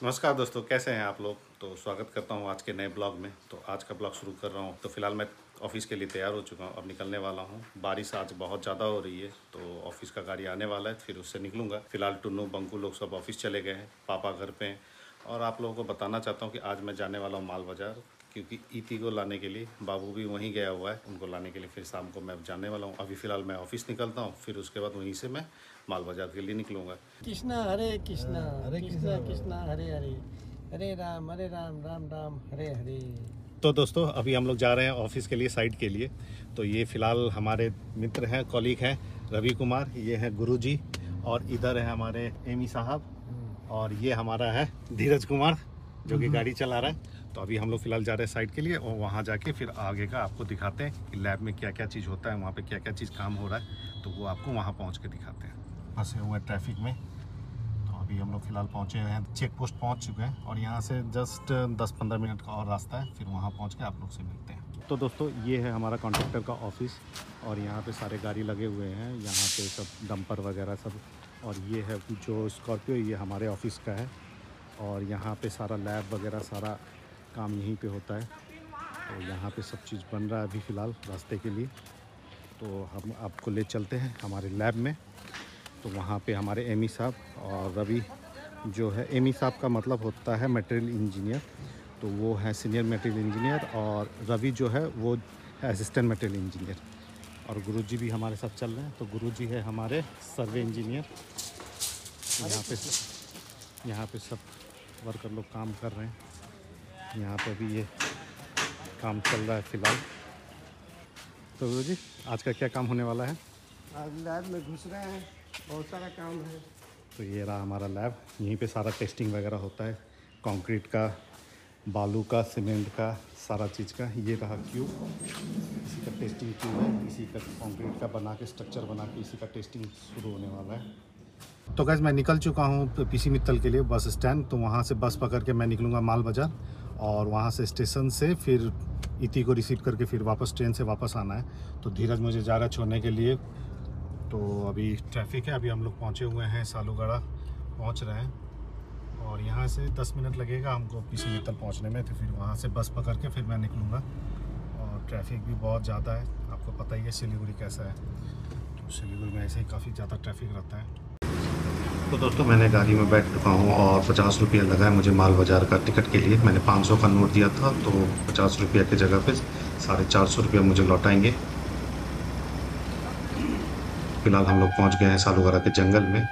नमस्कार दोस्तों, कैसे हैं आप लोग? तो स्वागत करता हूँ आज के नए ब्लॉग में। तो आज का ब्लॉग शुरू कर रहा हूँ। तो फ़िलहाल मैं ऑफ़िस के लिए तैयार हो चुका हूँ। अब निकलने वाला हूँ। बारिश आज बहुत ज़्यादा हो रही है तो ऑफ़िस का गाड़ी आने वाला है, फिर उससे निकलूँगा। फ़िलहाल टुन्नू, बंकू लोग सब ऑफ़िस चले गए हैं, पापा घर पे हैं। और आप लोगों को बताना चाहता हूँ कि आज मैं जाने वाला हूँ माल बाज़ार। क्योंकि ईटी को लाने के लिए बाबू भी वहीं गया हुआ है उनको लाने के लिए फिर शाम को मैं जाने वाला हूँ। अभी फ़िलहाल मैं ऑफ़िस निकलता हूँ फिर उसके बाद वहीं से मैं माल बाज़ार के लिए निकलूँगा। कृष्णा हरे कृष्णा हरे कृष्णा कृष्णा। हरे हरे। हरे राम हरे राम राम राम हरे हरे। तो दोस्तों अभी हम लोग जा रहे हैं ऑफ़िस के लिए साइट के लिए। तो ये फ़िलहाल हमारे मित्र हैं कॉलीग हैं रवि कुमार ये हैं गुरुजी और इधर है हमारे एमी साहब और ये हमारा है धीरज कुमार जो कि गाड़ी चला रहा है। तो अभी हम लोग फ़िलहाल जा रहे हैं साइट के लिए और वहाँ जाके फिर आगे का आपको दिखाते हैं कि लैब में क्या क्या चीज़ होता है, वहाँ पे क्या क्या चीज़ काम हो रहा है तो वो आपको वहाँ पहुँच के दिखाते हैं। फंसे हुए ट्रैफ़िक में। तो अभी हम लोग फ़िलहाल पहुँचे हैं चेक पोस्ट पहुँच चुके हैं और यहाँ से जस्ट 10-15 मिनट का और रास्ता है, फिर वहाँ पहुँच के आप लोग से मिलते हैं। तो दोस्तों, ये है हमारा कॉन्ट्रैक्टर का ऑफ़िस और यहाँ पे सारे गाड़ी लगे हुए हैं, यहाँ पे सब डंपर वगैरह सब और ये है जो स्कॉर्पियो, ये हमारे ऑफ़िस का है और यहाँ पे सारा लैब वगैरह, सारा काम यहीं पे होता है। तो यहाँ पे सब चीज़ बन रहा है अभी फ़िलहाल रास्ते के लिए। तो हम आपको ले चलते हैं हमारे लैब में। तो वहाँ पे हमारे एमी साहब और रवि जो है, एमी साहब का मतलब होता है मटेरियल इंजीनियर तो वो है सीनियर मटेरियल इंजीनियर और रवि जो है, वो है असिस्टेंट मटेरियल इंजीनियर और गुरुजी भी हमारे साथ चल रहे हैं। तो गुरुजी है हमारे सर्वे इंजीनियर यहाँ पे यहाँ पे सब वर्कर लोग काम कर रहे हैं। यहाँ पे भी ये काम चल रहा है फ़िलहाल। तो गुरु जी आज का क्या काम होने वाला है? आज लैब में घुस रहे हैं बहुत सारा काम है। तो ये रहा हमारा लैब यहीं पे सारा टेस्टिंग वगैरह होता है। कंक्रीट का बालू का सीमेंट का सारा चीज़ का ये रहा क्यूब इसी का टेस्टिंग क्यूब है इसी का कंक्रीट का बना के स्ट्रक्चर बना के इसी का टेस्टिंग शुरू होने वाला है। तो गैस मैं निकल चुका हूँ पीसी मित्तल के लिए बस स्टैंड तो वहाँ से बस पकड़ के मैं निकलूँगा माल बाज़ार। और वहाँ से स्टेशन से फिर इति को रिसीव करके फिर वापस ट्रेन से वापस आना है। तो धीरज मुझे जा रहा है छोड़ने के लिए। तो अभी ट्रैफ़िक है, अभी हम लोग पहुँचे हुए हैं, सालूगढ़ा पहुँच रहे हैं। और यहाँ से 10 मिनट लगेगा हमको पीसी मित्तल पहुँचने में तो फिर वहाँ से बस पकड़ के फिर मैं निकलूँगा। और ट्रैफ़िक भी बहुत ज़्यादा है, आपको पता ही है सिलीगुड़ी कैसा है। तो सिलीगुड़ी में ऐसे ही काफ़ी ज़्यादा ट्रैफ़िक रहता है। तो दोस्तों, मैंने गाड़ी में बैठ चुका हूँ और पचास रुपया लगा है मुझे माल बाज़ार का टिकट के लिए। मैंने पाँच सौ का नोट दिया था तो पचास रुपया की जगह पे साढ़े चार सौ रुपया मुझे लौटाएँगे। फ़िलहाल हम लोग पहुँच गए हैं सालूगढ़ा के जंगल में।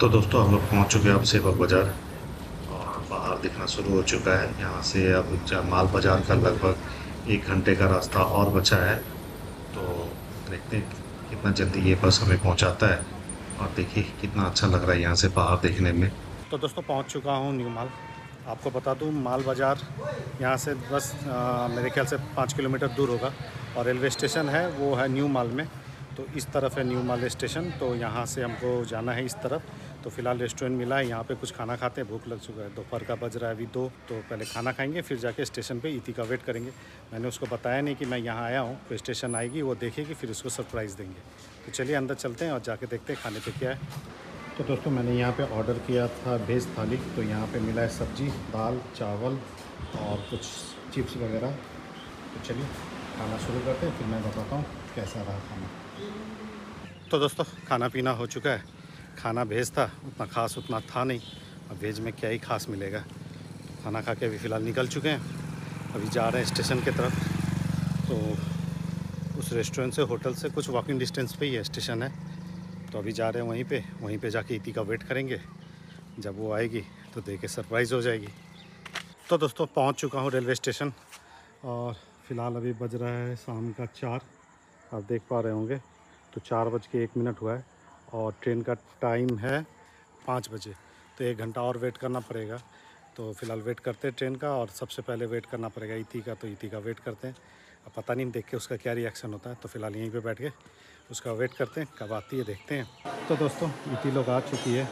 तो दोस्तों, हम लोग पहुँच चुके हैं अब सेवक बाज़ार। दिखना शुरू हो चुका है। यहाँ से अब माल बाज़ार का लगभग एक घंटे का रास्ता और बचा है। तो देखते हैं कितना जल्दी ये बस हमें पहुँचाता है और देखिए कितना अच्छा लग रहा है यहाँ से बाहर देखने में। तो दोस्तों पहुँच चुका हूँ न्यू माल। आपको बता दूँ माल बाज़ार यहाँ से बस अ, मेरे ख्याल से पाँच किलोमीटर दूर होगा और रेलवे स्टेशन है वो है न्यू माल में। तो इस तरफ़ है न्यू माल स्टेशन तो यहाँ से हमको जाना है इस तरफ़। तो फ़िलहाल रेस्टोरेंट मिला है, यहाँ पे कुछ खाना खाते हैं, भूख लग चुका है। दोपहर का बज रहा है अभी दो तो पहले खाना खाएँगे, फिर जाके स्टेशन पे इति का वेट करेंगे। मैंने उसको बताया नहीं कि मैं यहाँ आया हूँ तो स्टेशन आएगी, वो देखेगी, फिर उसको सरप्राइज़ देंगे। तो चलिए अंदर चलते हैं और जाके देखते हैं खाने पर क्या है। तो दोस्तों, मैंने यहाँ पे ऑर्डर किया था भेज थाली तो यहाँ पे मिला है सब्ज़ी, दाल, चावल और कुछ चिप्स वगैरह। तो चलिए खाना शुरू करते हैं, फिर मैं बताता हूँ कैसा रहा खाना। तो दोस्तों, खाना पीना हो चुका है। खाना भेज था, उतना खास उतना था नहीं। अब भेज में क्या ही खास मिलेगा? तो खाना खा के अभी फ़िलहाल निकल चुके हैं। अभी जा रहे हैं स्टेशन की तरफ़। तो उस रेस्टोरेंट से, होटल से कुछ वॉकिंग डिस्टेंस पे ही है, स्टेशन है। तो अभी जा रहे हैं वहीं पे। वहीं पे जाके इति का वेट करेंगे। जब वो आएगी तो दे के सरप्राइज़ हो जाएगी। तो दोस्तों, पहुँच चुका हूँ रेलवे स्टेशन और फ़िलहाल अभी बज रहा है शाम का चार। आप देख पा रहे होंगे। तो चार बज के एक मिनट हुआ है। और ट्रेन का टाइम है पाँच बजे तो एक घंटा और वेट करना पड़ेगा। तो फ़िलहाल वेट करते हैं ट्रेन का और सबसे पहले वेट करना पड़ेगा इति का तो इति का वेट करते हैं। अब पता नहीं, देख के उसका क्या रिएक्शन होता है तो फ़िलहाल यहीं पे बैठ के उसका वेट करते हैं, कब आती है देखते हैं। तो दोस्तों इतनी लोग आ चुकी है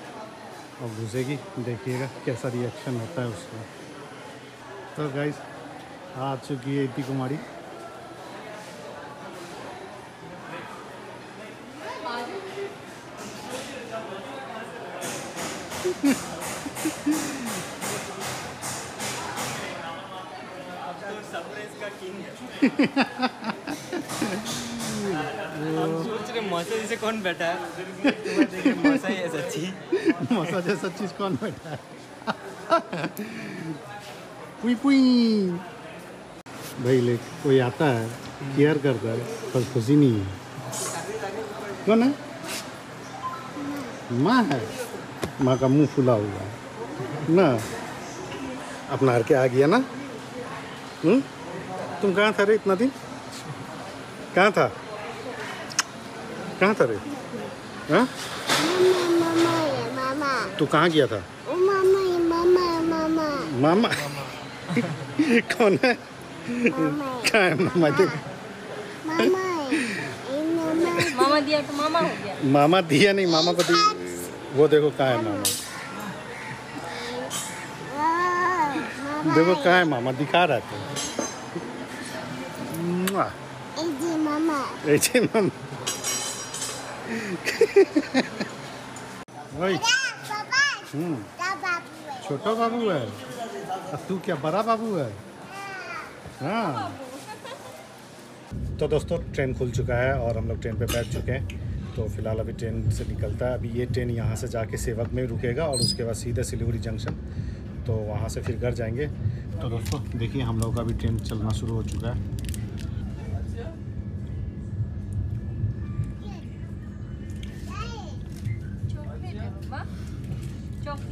और घुसेगी देखिएगा कैसा रिएक्शन होता है उसका। तो गाइज़ आ चुकी है इतनी कुमारी तो सरप्राइज़ का किंग है हम मौसा जी से कौन बैठा है मौसा जैसा चीज़ कौन बैठा है पुई पुई भाई ले कोई आता है? केयर करता है, पर खुशी नहीं है। कौन है? माँ है। माँ का मुँह फुला हुआ है। ना? अपना हर के आ गया ना? हम्म? तुम कहाँ था रे इतना दिन? कहाँ था? कहाँ था रे? हाँ. तू कहाँ गया था? ya mama, mama. मामा। कौन है? कहाँ है मामा? देख. मामा दिया तो मामा हो गया। मामा दिया नहीं मामा को दी वो देखो कहाँ है मामा? देखो कहाँ है मामा? दिखा रहा था मुआ, Eh di मामा। हम्म। छोटा बाबू है। तू क्या बड़ा बाबू है? हाँ। तो दोस्तों ट्रेन खुल चुका है और हम लोग ट्रेन पे बैठ चुके हैं। तो फ़िलहाल अभी ट्रेन से निकलता है। अभी ये ट्रेन यहाँ से जाके सेवक में रुकेगा और उसके बाद सीधे सिलीगुड़ी जंक्शन। तो वहाँ से फिर घर जाएँगे। तो दोस्तों, देखिए, हम लोग का भी ट्रेन चलना शुरू हो चुका है।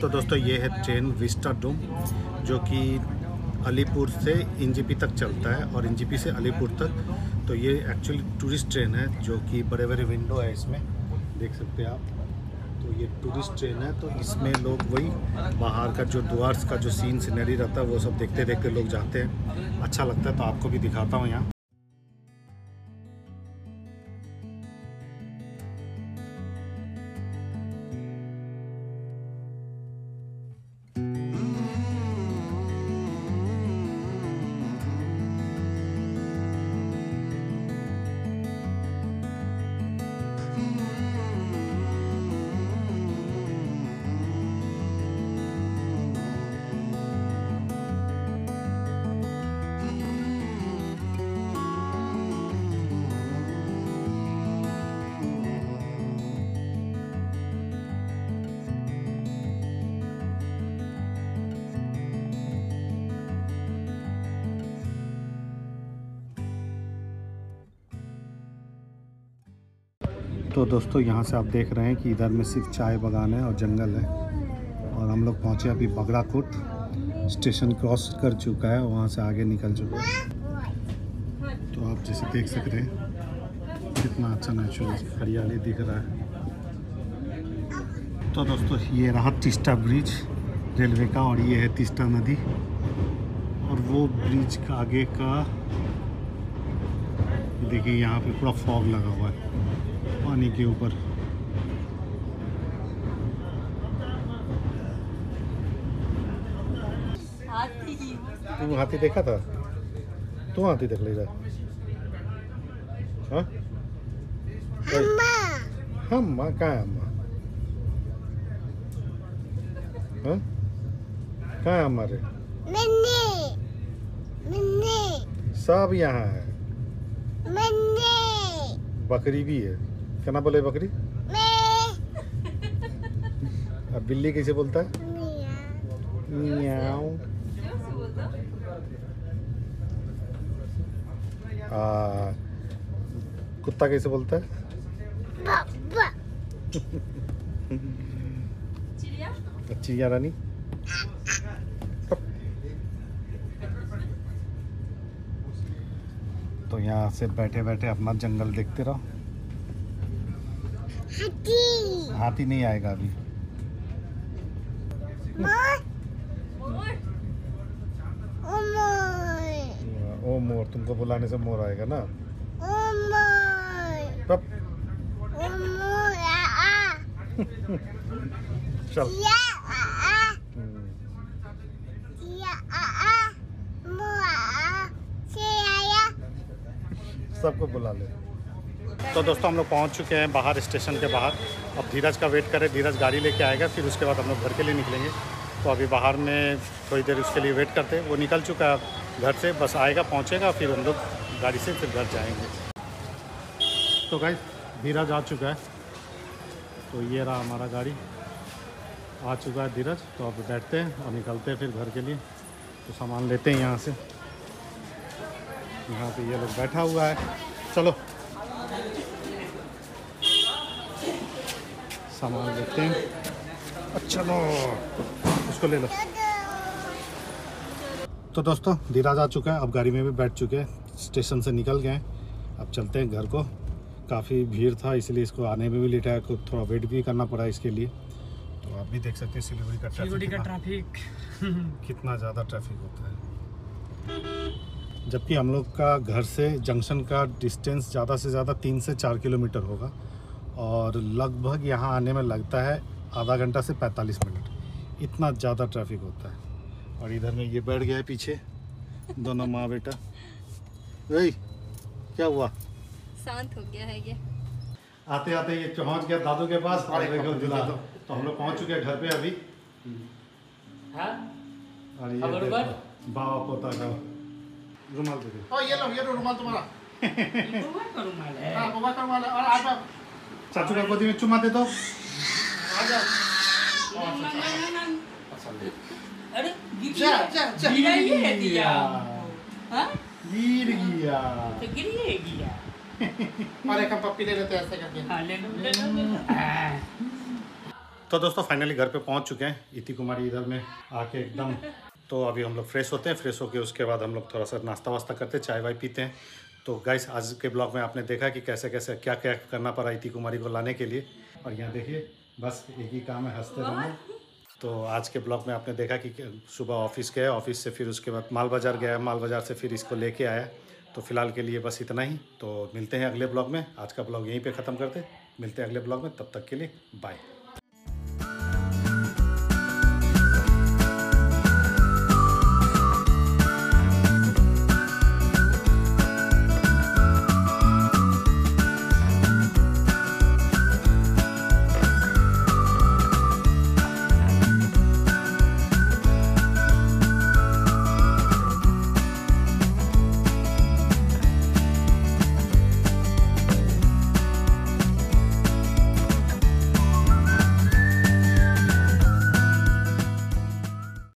तो दोस्तों, ये है ट्रेन विस्टा डूम, जो कि अलीपुर से इंजीपी तक चलता है और इंजीपी से अलीपुर तक। तो ये एक्चुअली टूरिस्ट ट्रेन है, जो कि बड़े बड़े विंडो है इसमें, देख सकते हैं आप। तो ये टूरिस्ट ट्रेन है तो इसमें लोग वही बाहर का जो द्वार्स का जो सीन सीनरी रहता है, वो सब देखते देखते लोग जाते हैं। अच्छा लगता है तो आपको भी दिखाता हूँ यहाँ। तो दोस्तों, यहाँ से आप देख रहे हैं कि इधर में सिर्फ़ चाय बागान है और जंगल है। और हम लोग पहुँचे अभी बगड़ाकोट स्टेशन क्रॉस कर चुका है वहाँ से आगे निकल चुका है। तो आप जैसे देख सकते हैं, कितना अच्छा नेचुरल हरियाली दिख रहा है। तो दोस्तों, ये रहा तिस्टा ब्रिज रेलवे का और ये है तिस्टा नदी। और वो ब्रिज का आगे का देखिए यहाँ पे पूरा फॉग लगा हुआ है पानी के ऊपर। तू हाथी देखा था? तू हाथी देख ले रहा हाँ? हम माँ कहाँ है अम्मा? हाँ? कहाँ हमारे. सब यहाँ है. बकरी भी है। क्या ना बोले बकरी? अब बिल्ली कैसे बोलता है. आ, कुत्ता कैसे बोलता है? चिड़िया रानी? तो यहाँ से बैठे बैठे अपना जंगल देखते रहो Hati. हाथी नहीं आएगा अभी. मोर. ओ मोर तुमको बुलाने से मोर आएगा ना Umur. तब Umur. Ah. चल Ya. सबको बुला ले। तो दोस्तों, हम लोग पहुँच चुके हैं बाहर, स्टेशन के बाहर। अब धीरज का वेट करें, धीरज गाड़ी लेके आएगा, फिर उसके बाद हम लोग घर के लिए निकलेंगे। तो अभी बाहर में थोड़ी देर उसके लिए वेट करते, वो निकल चुका है घर से, बस आएगा, पहुँचेगा, फिर हम लोग गाड़ी से फिर घर जाएँगे। तो भाई धीरज आ चुका है। तो ये रहा हमारा गाड़ी। आ चुका है धीरज तो अब बैठते हैं और निकलते हैं फिर घर के लिए। तो सामान लेते हैं यहाँ से। यहाँ पे ये लोग बैठा हुआ है। चलो। सामान लेते हैं। अच्छा लो। उसको ले लो। तो दोस्तों धीराज आ चुका है। अब गाड़ी में भी बैठ चुके हैं। स्टेशन से निकल गए अब चलते हैं घर को। काफ़ी भीड़ था इसलिए इसको आने में भी लेट आया। कुछ थोड़ा वेट भी करना पड़ा इसके लिए। तो आप भी देख सकते हैं सिलीगुड़ी का ट्रैफ़िक। कितना ज़्यादा ट्रैफ़िक होता है। जबकि हम लोग का घर से जंक्शन का डिस्टेंस ज़्यादा से ज़्यादा तीन से चार किलोमीटर होगा और लगभग यहाँ आने में लगता है आधा घंटा से पैंतालीस मिनट। इतना ज़्यादा ट्रैफ़िक होता है। और इधर में ये बैठ गया है पीछे। दोनों माँ बेटा। वही क्या हुआ? शांत हो गया है ये। आते आते ये पहुँच गया दादू के पास और देखो दुला तो हम लोग पहुँच चुके हैं घर पे अभी। और ये? बाबा पोता का रुमाल दे दे Oh, ये लो ये लो रुमाल तुम्हारा हाँ बाबा का रुमाल है। और आप आप चाचू का गोदी में चुमा दे दो आ अरे जा जा जा गिरा ही है दिया हाँ गिर गया तो गिर ही गया और एक पप्पी ले लेते ऐसे करके हाँ ले लो ले लो हाँ। तो दोस्तों फाइनली घर पे पहुँच चुके हैं इति कुमारी इधर में आके एकदम तो अभी हम लोग फ्रेश होते हैं फ्रेश होकर उसके बाद हम लोग थोड़ा सा नाश्ता वास्ता करते हैं चाय वाय पीते हैं। तो गाइस आज के ब्लॉग में आपने देखा कि कैसे कैसे क्या क्या करना पड़ा इति कुमारी को लाने के लिए। और यहाँ देखिए बस एक ही काम है हँसते रहना। तो आज के ब्लॉग में आपने देखा कि सुबह ऑफ़िस गया ऑफ़िस से फिर उसके बाद माल बाज़ार गया माल बाज़ार से फिर इसको लेके आया। तो फ़िलहाल के लिए बस इतना ही। तो मिलते हैं अगले ब्लॉग में। आज का ब्लॉग यहीं पे ख़त्म करते मिलते हैं अगले ब्लॉग में। तब तक के लिए बाय